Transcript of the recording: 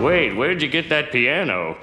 Wait, where'd you get that piano?